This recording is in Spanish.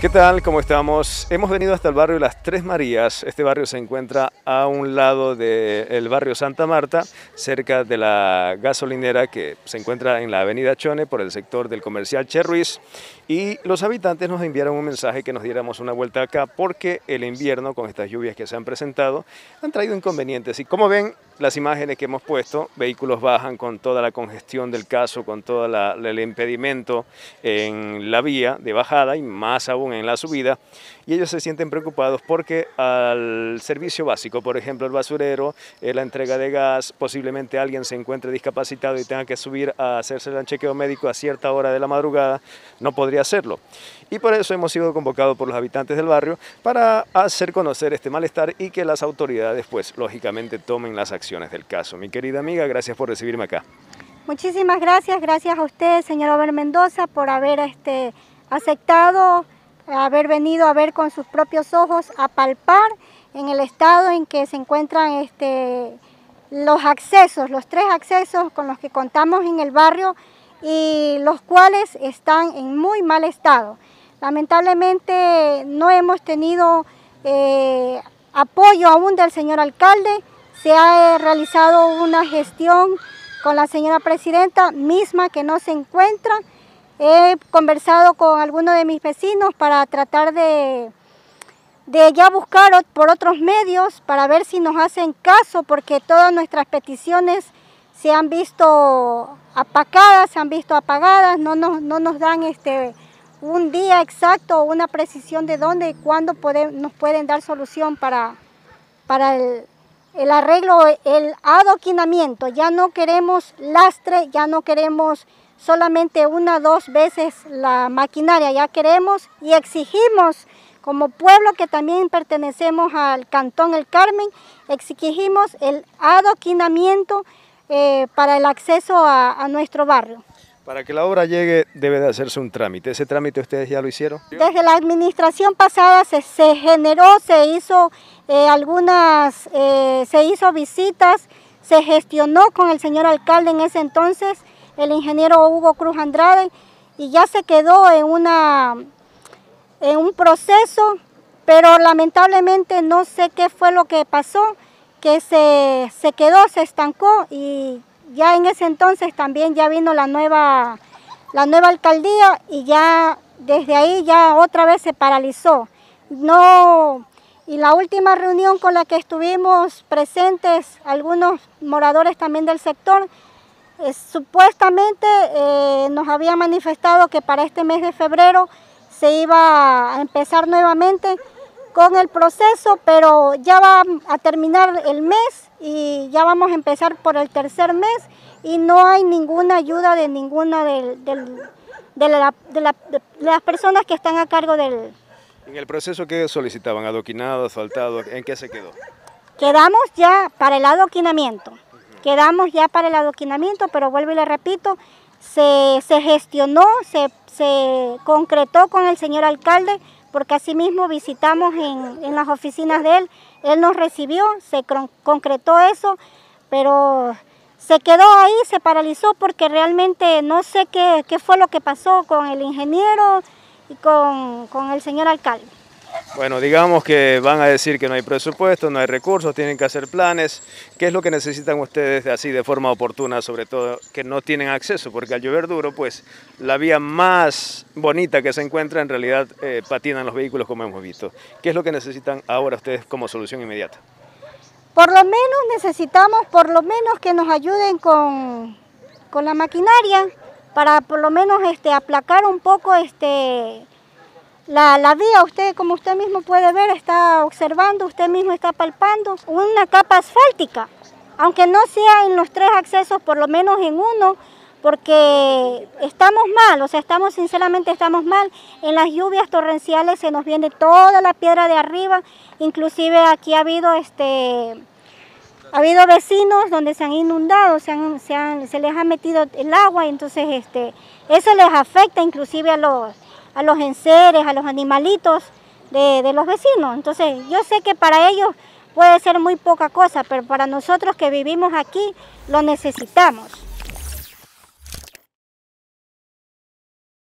¿Qué tal? ¿Cómo estamos? Hemos venido hasta el barrio Las Tres Marías. Este barrio se encuentra a un lado del barrio Santa Marta, cerca de la gasolinera que se encuentra en la avenida Chone por el sector del comercial Che Ruiz. Y los habitantes nos enviaron un mensaje que nos diéramos una vuelta acá porque el invierno, con estas lluvias que se han presentado, han traído inconvenientes. Y como ven, las imágenes que hemos puesto, vehículos bajan con toda la congestión del caso, con todo el impedimento en la vía de bajada y más aún en la subida. Y ellos se sienten preocupados porque al servicio básico, por ejemplo el basurero, eh, la entrega de gas, posiblemente alguien se encuentre discapacitado y tenga que subir a hacerse el chequeo médico a cierta hora de la madrugada, no podría hacerlo. Y por eso hemos sido convocados por los habitantes del barrio para hacer conocer este malestar y que las autoridades, pues, lógicamente tomen las acciones del caso. Mi querida amiga, gracias por recibirme acá. Muchísimas gracias, gracias a usted, señor Ober Mendoza, por haber este, aceptado, haber venido a ver con sus propios ojos, a palpar en el estado en que se encuentran este, los accesos, los tres accesos con los que contamos en el barrio y los cuales están en muy mal estado. Lamentablemente no hemos tenido eh, apoyo aún del señor alcalde, se ha realizado una gestión con la señora presidenta misma que no se encuentra. He conversado con algunos de mis vecinos para tratar de, de ya buscar por otros medios para ver si nos hacen caso porque todas nuestras peticiones se han visto apacadas, se han visto apagadas, no nos, no nos dan este, un día exacto una precisión de dónde y cuándo nos pueden dar solución para, para el, el arreglo, el adoquinamiento. Ya no queremos lastre, ya no queremos solamente una o dos veces la maquinaria, ya queremos y exigimos como pueblo que también pertenecemos al Cantón El Carmen, exigimos el adoquinamiento eh, para el acceso a nuestro barrio. Para que la obra llegue debe de hacerse un trámite. ¿Ese trámite ustedes ya lo hicieron? Desde la administración pasada se, generó, se hizo eh, algunas, eh, se hizo visitas, se gestionó con el señor alcalde en ese entonces, el ingeniero Hugo Cruz Andrade, y ya se quedó en, una, en un proceso, pero lamentablemente no sé qué fue lo que pasó, que se, se quedó, se estancó y ya en ese entonces también ya vino la nueva, la nueva alcaldía y ya desde ahí ya otra vez se paralizó. No, y la última reunión con la que estuvimos presentes, algunos moradores también del sector, supuestamente eh, nos había manifestado que para este mes de febrero se iba a empezar nuevamente con el proceso, pero ya va a terminar el mes y ya vamos a empezar por el tercer mes y no hay ninguna ayuda de ninguna de, las personas que están a cargo del... ¿En el proceso que solicitaban? ¿Adoquinado, asfaltado? ¿En qué se quedó? Quedamos ya para el adoquinamiento. Quedamos ya para el adoquinamiento, pero vuelvo y le repito, se, gestionó, se, se concretó con el señor alcalde porque asimismo visitamos en, las oficinas de él, él nos recibió, se concretó eso, pero se quedó ahí, se paralizó porque realmente no sé qué, fue lo que pasó con el ingeniero y con, el señor alcalde. Bueno, digamos que van a decir que no hay presupuesto, no hay recursos, tienen que hacer planes. ¿Qué es lo que necesitan ustedes así de forma oportuna, sobre todo que no tienen acceso? Porque al llover duro, pues la vía más bonita que se encuentra en realidad eh, patinan los vehículos como hemos visto. ¿Qué es lo que necesitan ahora ustedes como solución inmediata? Por lo menos necesitamos, por lo menos que nos ayuden con, con la maquinaria para por lo menos este, aplacar un poco este, la, vía, usted como usted mismo puede ver, está observando, usted mismo está palpando una capa asfáltica, aunque no sea en los tres accesos, por lo menos en uno, porque estamos mal, o sea, estamos sinceramente estamos mal. En las lluvias torrenciales se nos viene toda la piedra de arriba, inclusive aquí ha habido este ha habido vecinos donde se han inundado, se, se, les ha metido el agua, entonces este, eso les afecta inclusive a los, a los enseres, a los animalitos de, los vecinos. Entonces yo sé que para ellos puede ser muy poca cosa, pero para nosotros que vivimos aquí lo necesitamos.